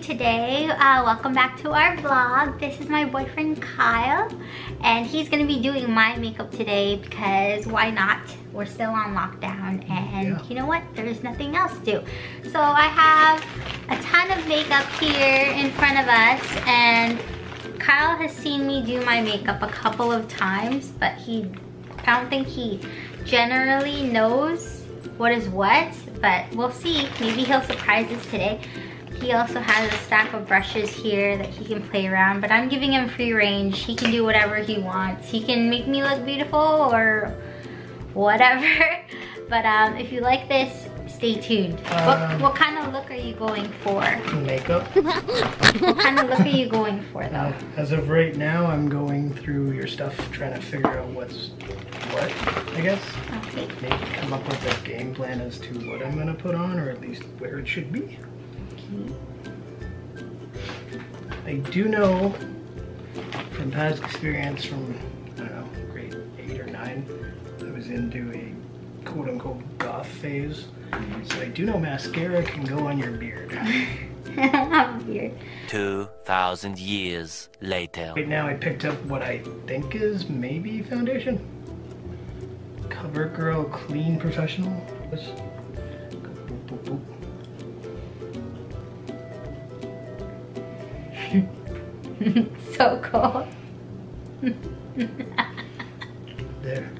today? Uh, welcome back to our vlog. This is my boyfriend Kyle and he's gonna be doing my makeup today because why not? We're still on lockdown and yeah. you know what? There's nothing else to do. So I have a ton of makeup here in front of us and Kyle has seen me do my makeup a couple of times but he, I don't think he generally knows what is what but we'll see. Maybe he'll surprise us today. He also has a stack of brushes here that he can play around, but I'm giving him free range. He can do whatever he wants. He can make me look beautiful or whatever. But um, if you like this, stay tuned. Um, what, what, kind of look are you going for? Makeup. what kind of look are you going for though? Uh, as of right now, I'm going through your stuff, trying to figure out what's what, I guess. Okay. Maybe come up with a game plan as to what I'm gonna put on, or at least where it should be. I do know from past experience from, I don't know, grade 8 or 9, I was into a quote-unquote goth phase. So I do know mascara can go on your beard. beard. 2,000 years later. Right now I picked up what I think is maybe foundation. CoverGirl Clean Professional. Boop, so cool. there.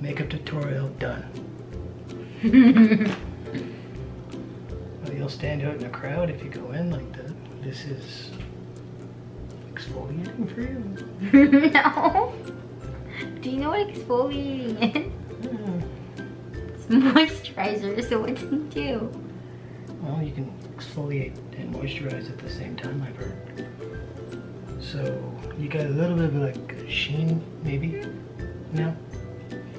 Makeup tutorial done. well, you'll stand out in a crowd if you go in like that. This is exfoliating for you? no. Do you know what exfoliating is? Mm. It's moisturizer, so what do you do? Well, you can exfoliate and moisturize at the same time, I've heard. So you got a little bit of like sheen, maybe, now?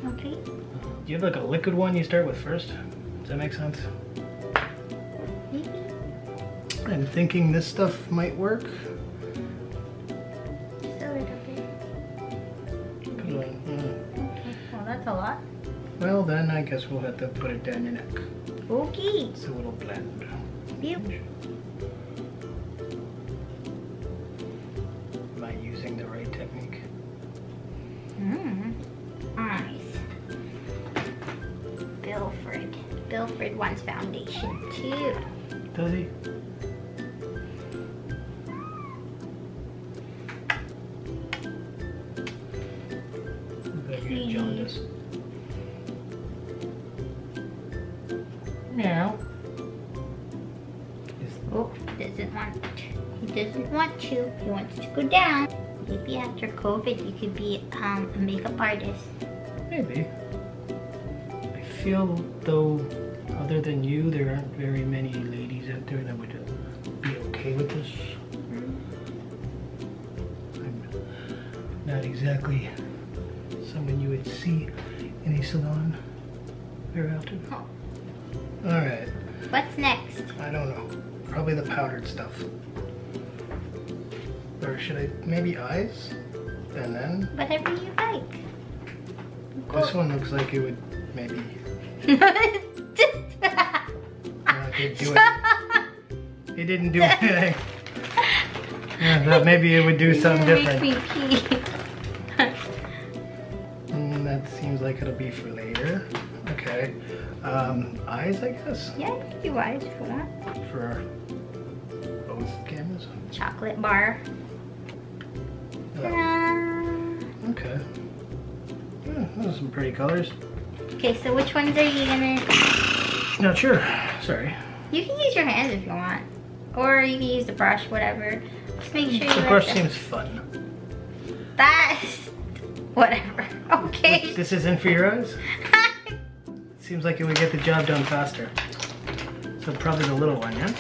Okay. Uh, do you have like a liquid one you start with first? Does that make sense? Maybe. I'm thinking this stuff might work. Just a little bit. Put it on. Mm. Okay, well that's a lot. Well then I guess we'll have to put it down your neck. Okay. So it'll blend. Yep. Am I using the right technique? Mmm. Nice. Bilfred. Bilfred wants foundation too. Does he? Want to. He wants to go down. Maybe after COVID you could be um, a makeup artist. Maybe. I feel though other than you there aren't very many ladies out there that would be okay with this. Mm. I'm not exactly someone you would see in a salon very often. Oh. Alright. What's next? I don't know. Probably the powdered stuff. Or should I, maybe eyes? And then? Whatever you like. This one looks like it would maybe... uh, it, do it. it didn't do anything. Yeah, that maybe it would do something different. mm, that seems like it'll be for later. Okay. Um, eyes, I guess? Yeah, you can do eyes for that. For both cameras? Chocolate bar. Oh. Okay. Yeah, those are some pretty colors. Okay, so which ones are you gonna... Not sure. Sorry. You can use your hands if you want. Or you can use the brush, whatever. Just make sure you the brush seems fun. That's... Whatever. Okay. This isn't for your eyes? Seems like it would get the job done faster. So probably the little one, yeah?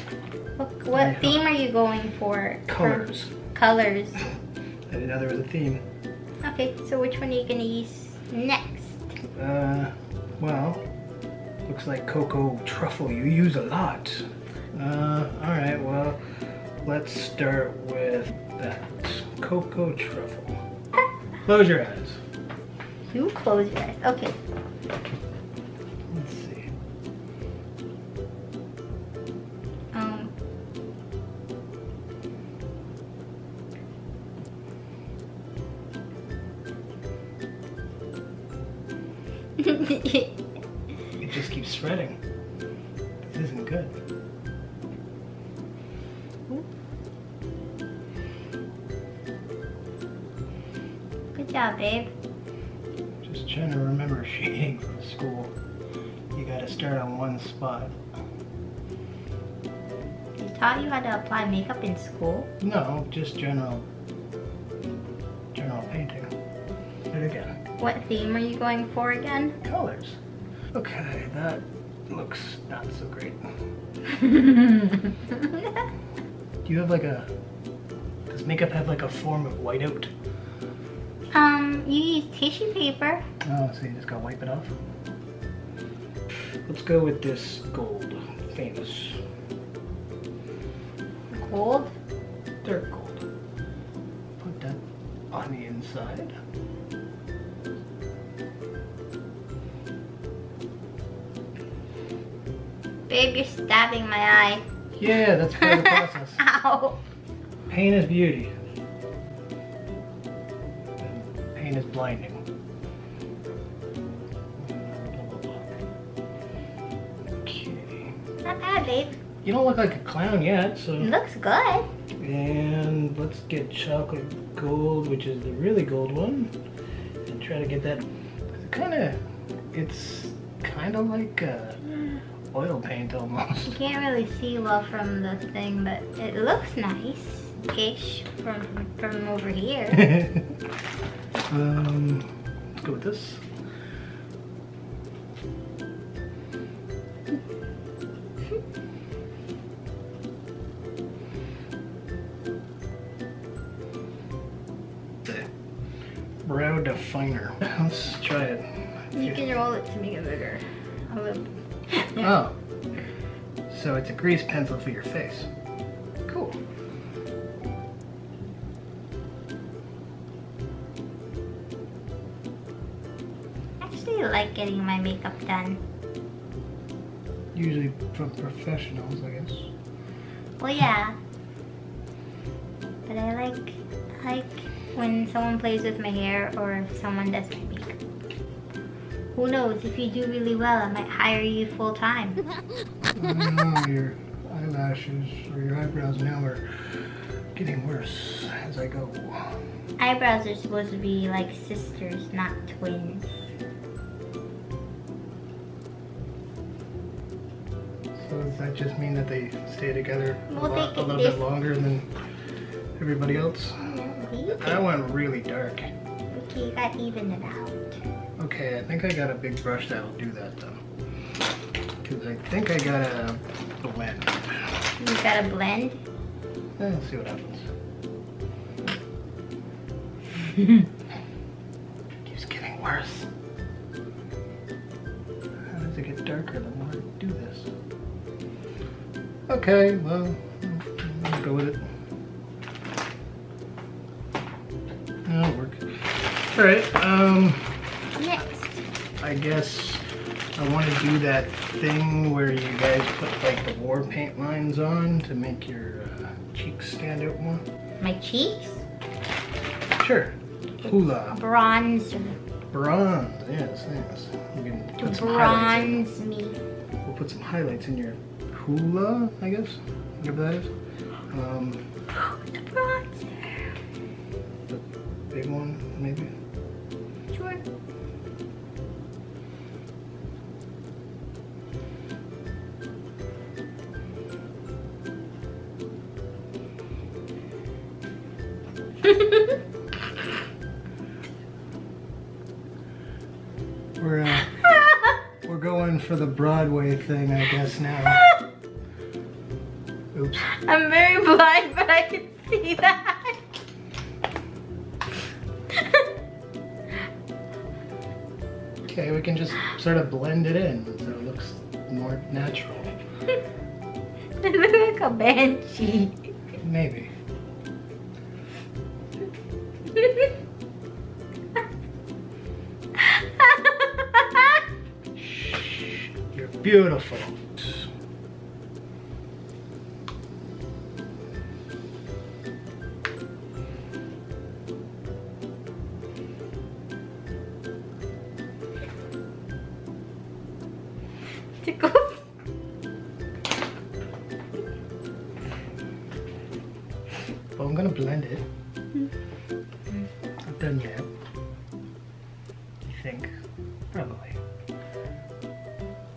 What, what theme are you going for? Colors. For colors. I didn't know there was a theme. Okay, so which one are you gonna use next? Uh, well, looks like cocoa truffle. You use a lot. Uh, all right, well, let's start with that. Cocoa truffle. Close your eyes. You close your eyes. Okay. It just keeps spreading. This isn't good. Good job, babe. Just trying to remember shading from school. You gotta start on one spot. They taught you how to apply makeup in school? No, just general, general What theme are you going for again? Colors. Okay, that looks not so great. Do you have like a, does makeup have like a form of whiteout? um, you use tissue paper. Oh, so you just gotta wipe it off? Let's go with this gold, famous, Gold. dirt gold. Put that on the inside. Babe, you're stabbing my eye. Yeah, that's part of the process. Ow. Pain is beauty. And pain is blinding. Okay. Not bad, babe. You don't look like a clown yet, so. Looks good. And let's get chocolate gold, which is the really gold one, and try to get that. Kind of, it's kind of like uh, oil paint almost. You can't really see well from the thing, but it looks nice-ish from from over here. um, let's go with this. The brow definer. Let's try it. You can roll it to make it bigger. Oh. So it's a grease pencil for your face. Cool. I actually, I like getting my makeup done. Usually from professionals, I guess. Well, yeah. But I like I like when someone plays with my hair or if someone does my makeup. Who knows? If you do really well, I might hire you full time. I don't oh, know, your eyelashes or your eyebrows now are getting worse as I go. Eyebrows are supposed to be like sisters, not twins. So does that just mean that they stay together a, Well, they lot, a little bit longer than everybody else? We I went really dark. okay, got even it out. Okay, I think I got a big brush that'll do that though. Because I think I got a blend. You got a blend. Eh, Let's see what happens. Keeps getting worse. How does it get darker the more I do this? Okay, well, I'll go with it. That'll work. Alright, um, Next. I guess I want to do that thing where you guys put like the war paint lines on to make your uh, cheeks stand out more. My cheeks. Sure. Hoola. Bronzer. Bronze. Yes, yes. You can put some highlights. bronze me. In. We'll put some highlights in your Hoola, I guess. Whatever that is. Um, The bronzer. the big one, We're uh, we're going for the Broadway thing, I guess now. Oops. I'm very blind, but I can see that. Okay, we can just sort of blend it in so it looks more natural. I look like a banshee. Maybe. You're beautiful. Well, I'm gonna blend it. Not done yet. You think? Probably.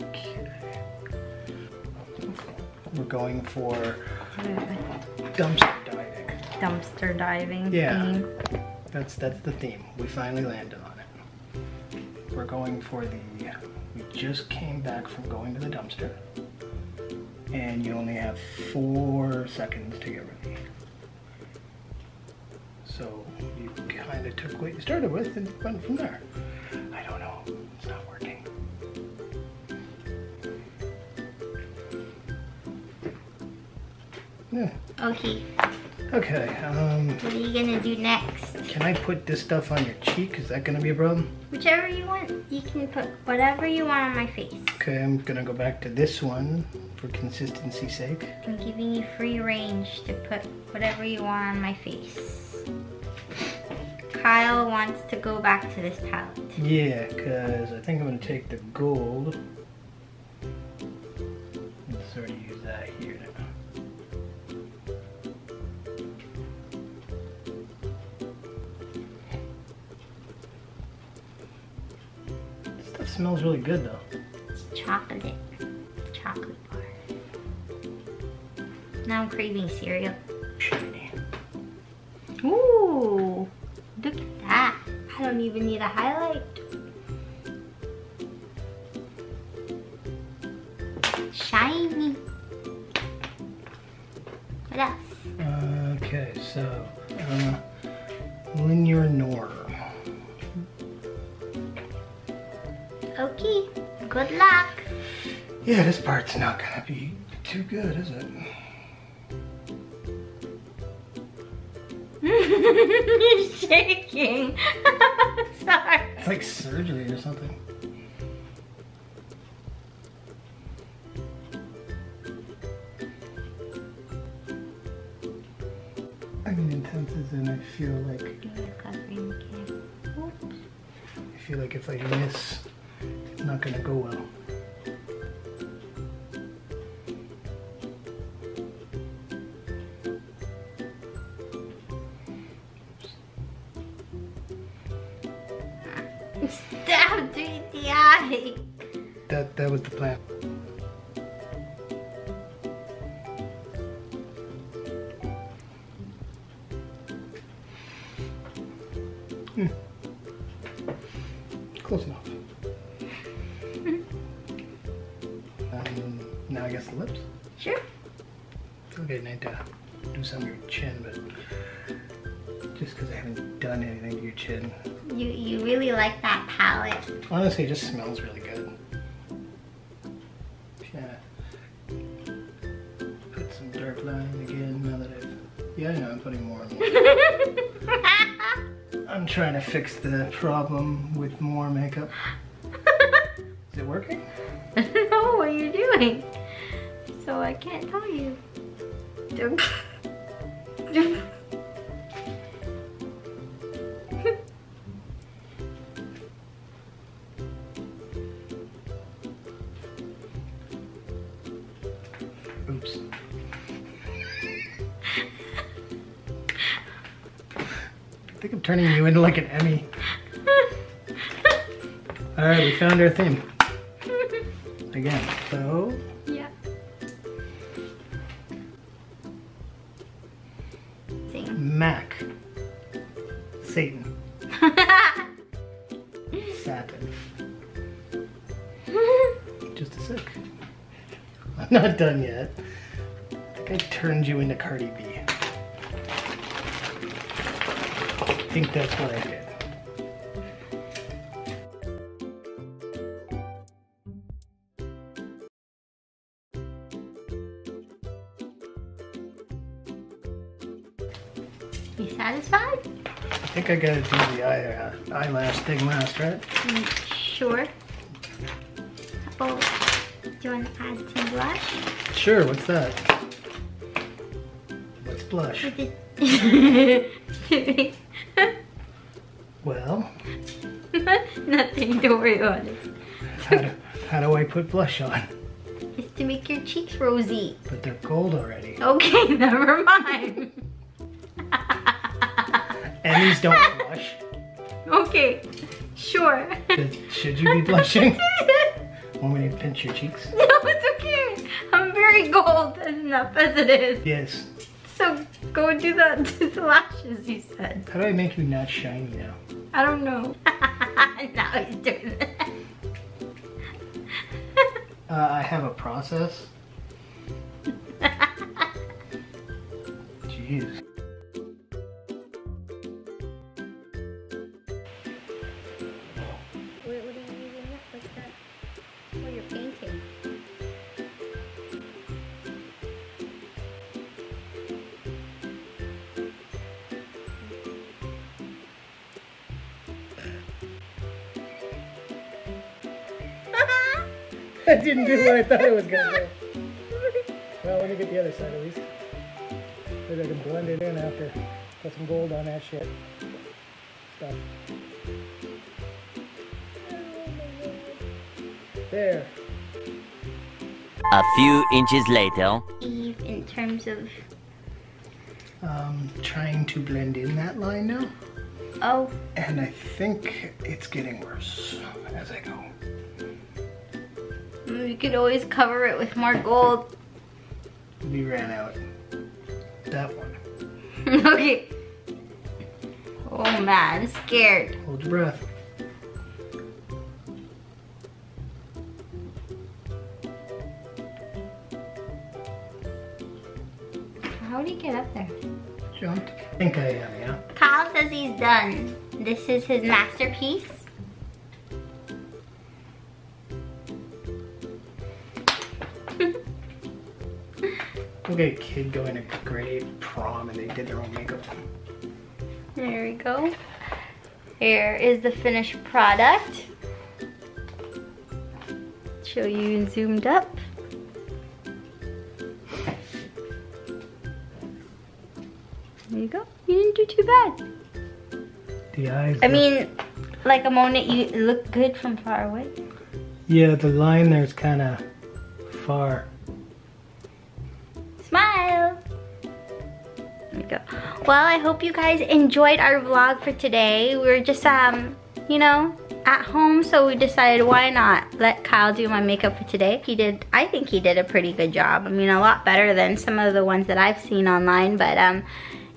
Okay. We're going for dumpster diving. Dumpster diving. Yeah. theme. That's that's the theme. We finally landed on it. We're going for the. We just came back from going to the dumpster, and you only have four seconds to get ready. Of took what you started with and went from there. I don't know. It's not working. Yeah. Okay. Okay. Um, What are you gonna do next? can I put this stuff on your cheek? Is that gonna be a problem? Whichever you want. You can put whatever you want on my face. Okay, I'm gonna go back to this one for consistency's sake. I'm giving you free range to put whatever you want on my face. Kyle wants to go back to this palette. Yeah, because I think I'm gonna take the gold. Let's sort of use that here now. This stuff smells really good though. It's chocolate. Chocolate bar. Now I'm craving cereal. Don't even need a highlight. Shiny. What else? Okay, so uh, linear norm. Okay, good luck. Yeah, this part's not gonna be too good, is it? Shaking. Sorry. It's like surgery or something. I mean, intense as in I feel like You're covering the camera. Oops. I feel like if I miss, it's not gonna go well. That was the plan. Hmm. Close enough. um, now I guess the lips. Sure. Okay, need to do some of your chin, but just because I haven't done anything to your chin. You you really like that palette. Honestly, it just smells really good. Trying to fix the problem with more makeup. Is it working? I don't know what you're doing. So I can't tell you. turning you into like an Emmy. Alright, we found our theme. Again. So, yeah. Sing. Mac. Satan. Satin. Just a sec. I'm not done yet. I think I turned you into Cardi B. think that's what I did. You satisfied? I think I gotta do the eye, uh, eyelash thing last, right? Mm, Sure. Oh, do you want to add some blush? Sure, what's that? What's blush? Well, Nothing, don't worry about it. how, do, how do I put blush on? It's to make your cheeks rosy. But they're gold already. Okay, never mind. And these don't blush. okay, sure. Should, should you be blushing? Want me to pinch your cheeks? No, it's okay. I'm very gold enough as it is. Yes. So go do that to the lashes you said. How do I make you not shiny now? I don't know. now he's doing it. Uh, I have a process. Jeez. That didn't do what I thought it was gonna do. Well, let me get the other side at least. Maybe I can blend it in after. Put some gold on that shit. Stuff. There. A few inches later. Eve, in terms of Um, trying to blend in that line now. oh, And I think it's getting worse as I go. You could always cover it with more gold. We ran out. That one. okay. Oh man, I'm scared. Hold your breath. How do you get up there? Jumped. I think I am, yeah. Kyle says he's done. This is his masterpiece. Look at a kid going to grade prom and they did their own makeup. There we go. Here is the finished product. Show you zoomed up. There you go. You didn't do too bad. The eyes. I mean, like a moment, you look good from far away. Yeah, the line there's kind of far. Go. Well, I hope you guys enjoyed our vlog for today. We were just, um, you know, at home, so we decided why not let Kyle do my makeup for today. He did, I think he did a pretty good job. I mean, a lot better than some of the ones that I've seen online, but um,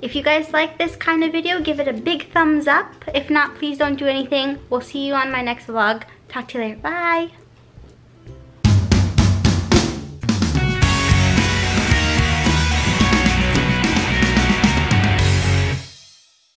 if you guys like this kind of video, give it a big thumbs up. If not, please don't do anything. We'll see you on my next vlog. Talk to you later. Bye.